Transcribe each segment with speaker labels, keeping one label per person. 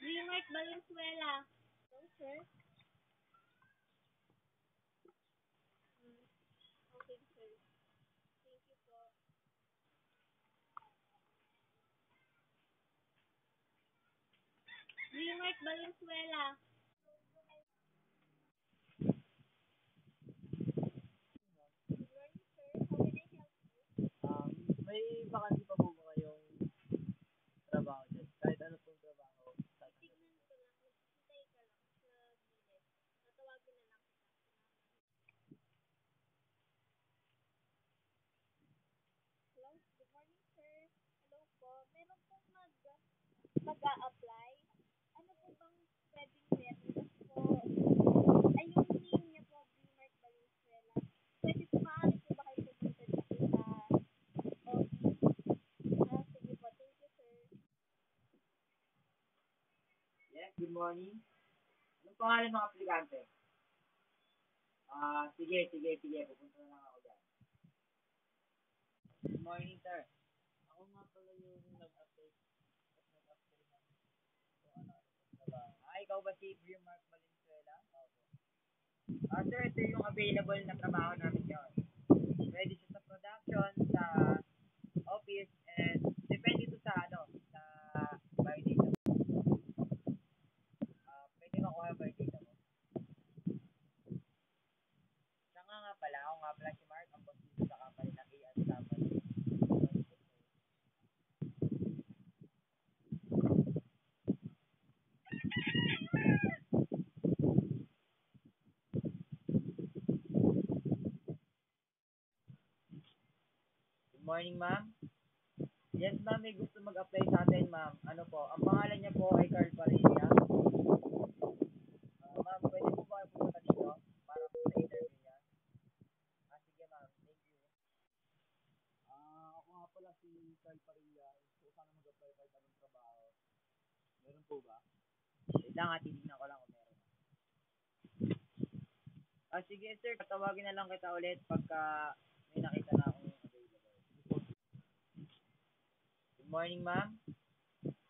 Speaker 1: Remark Valenzuela. No, sir. Okay, sir. Thank you po. Valenzuela. Mag-a-apply. Ano po bang pwedeng meron? Po, ay yung name niya po, Bmark Valenzuela. Pwede po maaari po ba kayo pumunta dito sa office? Ah, sige po. Thank you, sir.
Speaker 2: Yes, good morning. Anong pangalan ng aplikante? Ah, sige, sige, sige. Pupunta na lang ako dyan. Good morning, sir. Ako nga pala yung nag-apply at nag-apply ng kung ano-ano pong trabaho. Si Mark Valenzuela? Opo. Ah, sir, ito yung available na trabaho namin ngayon. Pwede siya sa production, sa office, and depende ito sa ano, sa biodata mo. Ah, pwede makuha yung biodata mo. Siya nga nga pala, ako nga pala si Mark, ang boss dito sa company ng A&S Company. Good morning, ma'am. Yes, ma'am, may gusto mag-apply sa atin, ma'am. Ano po, ang pangalan niya po ay Carl Parilla. Ah, ma'am, pwede po ba pumunta dito para po sa interview niya? Ah, sige, ma'am. Thank you. Ah, ako nga pala si Carl Parilla. Gusto ko sana mag-apply kahit anong trabaho. Meron po ba? Wait lang, ah, titignan ko lang kung meron. Ah, sige, sir. Tatawagin na lang kita ulit pagka may nakita na akong available. Good morning, ma'am.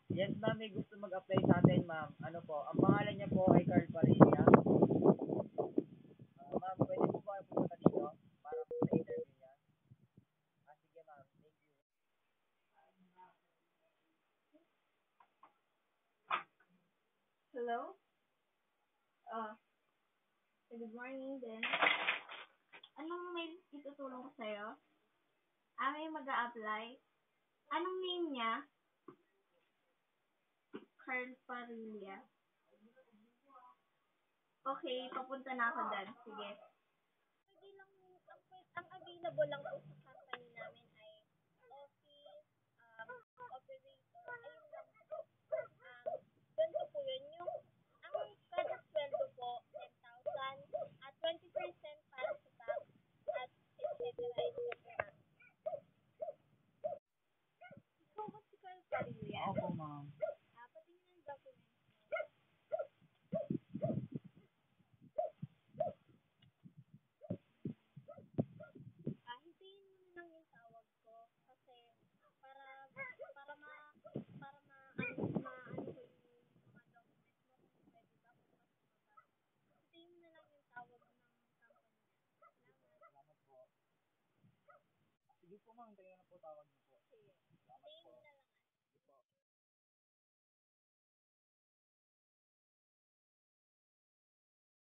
Speaker 2: Yes, ma'am. May gusto mag-apply sa atin, ma'am. Ano po? Ang pangalan niya po ay Carl Parilla. Ah, ma'am, pwede po ba pumunta dito para po sa interview niya? Ah, sige, ma'am. Thank you.
Speaker 1: Hello? Ah, good morning din. Anong may itutulong ko sa'yo? Ah, may mag apply Anong name niya? Carl Parilla. Okay, papunta na ako dyan. Sige. Pwede lang, ang, ang available lang po sa company namin ay office, um, operator, ayun lang po. Um, ganito po yun. Yung, ang kada sweldo po, 10,000 at 20% para sa tax at et cetera, et cetera. Ikaw ba si Carl Parilla?
Speaker 2: Ako po, ma'am.
Speaker 1: Ah, patingin ang documents mo. Ah, hintayin mo na lang yung tawag ko kasi para para ma para ma ano ma ano ko yung mga documents mo kung pwede ba kung mas mababa. Hintayin mo na lang yung tawag ng company. Salamat.
Speaker 2: Salamat po. Ma'am. Tayo na po tawag niyo.